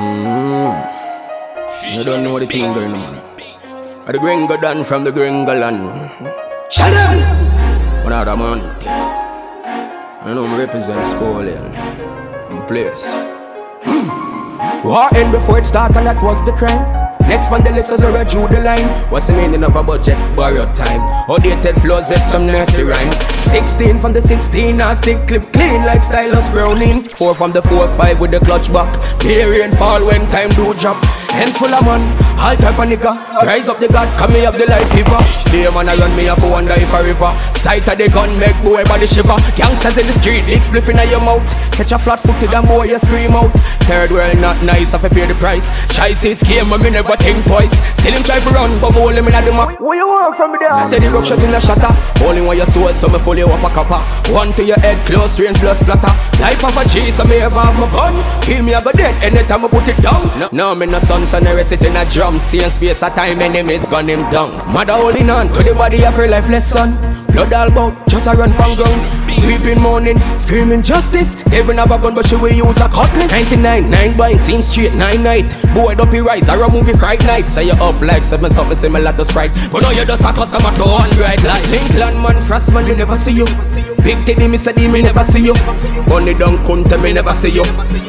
Mm. You don't know the thing going on. Are the gringo done from the gringo land. Shut up! One other man. I know me represent Spolian. Place. Hmm. War end before it start and that was the crime. Next one the list was a drew the line. What's the meaning of a budget? Borrowed time. Outdated flows at some nursery rhyme. 16 from the 16, I stick clip clean like stylus Browning. 4 from the 4 5 with the clutch back. Period fall when time do drop. Hands full of man, all type of nigga. Rise up the God, come me up the life giver Be man I run me up for wonder if a river. Sight of the gun make boy body shiver. Gangsters in the street, big spliff in your mouth. Catch a flat foot to and boy you scream out. Third world not nice, I pay the price. Choices came but me never think twice. Still him try to run, but more him in the map What you want from me there? Tell the rock shot in the shatter. Only one your soul, so me you up a copper. One to your head, close range, plus splatter. Life of a G, so me ever have my gun. Feel me I go dead anytime I put it down. No, no me no son, it in a drum. Same space, a time enemies gun him down. Mother holding on to the body of her lifeless son. Blood all bout, just a run from ground. Weeping morning, screaming justice. Even have a gun but she will use a cutlass. 99, 9 bind, seem straight, 9 night. Boy up he rise, or a movie fright night. Say you up like seven something similar to Sprite. But now you just a customer to one bright light Linkland man, frost man, they never see you Big Teddy, Mr. D, me never see you Bunny down, Kunta, me never see you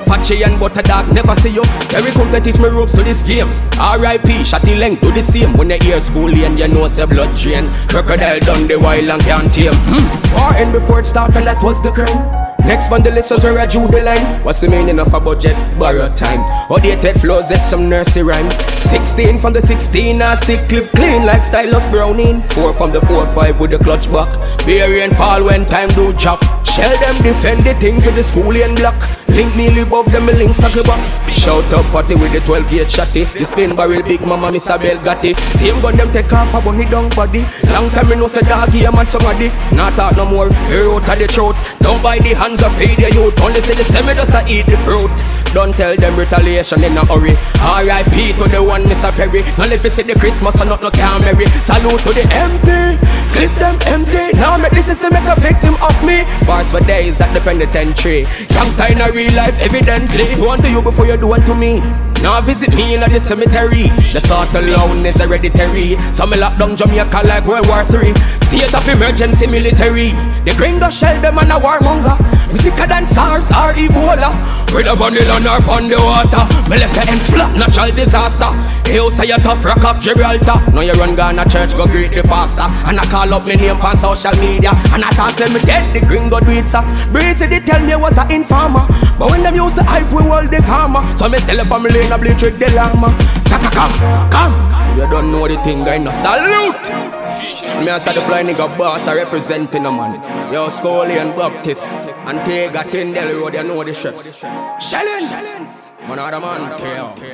Patchy and Butter Dog, never see you Terry come to teach me ropes to this game R.I.P. Shotty length do the same When you hear school and you know say blood drain Crocodile done the wild and can't tame hmm. War before it start and that was the crime Next one the list was where I drew the line. What's the meaning of a budget? Borrowed time. Outdated flows at some nursery rhyme. 16 from the 16 I stick clip clean like stylus Browning. 4 from the 4 5 with the clutch back Bear and fall when time do chop Shell them defend the thing for the schooling block. Link me live up them link suckle back. Shout out party with the 12 gauge shotty. The spin barrel big mama Miss Abel got it Same gun them take off a bunny down body. Long time me know say doggy a man somebody Not talk no more, hear out of the throat. Don't buy the hands of feed your youth Only say the stem just to eat the fruit don't tell them retaliation in a hurry R.I.P. to the one Mr. Perry Now if you see the Christmas and not no can merry Salute to the MP Clip them empty Now make the system make a victim of me Bars for days that the penitentiary Gangsta in a real life evidently Do unto you before you do unto me now visit me in the cemetery. The thought alone is hereditary. So me lock down Jamaica like World War Three. State of emergency military. The gringo Shell Demm and a warmonger. Sicker than SARS or Ebola. With a bundle on our on the water. Me left your flat, natural disaster. Hey, say you tough rock up Gibraltar. Now you run Ghana church, go greet the pastor. And I call up me name on social media. And I talk say me dead, the gringo do it sir. Breezy they tell me I was a informer. But when them use the hype, we hold the karma. So me still up on me lane, I bleach with the llama. Come, come, come. You don't know the thing, I know. Salute. Me a the fly nigga boss, I representing a man. Yo, Scully and Baptist. And Tega, Tyndale Road, you know the ships. Shellings. Man, other man, care.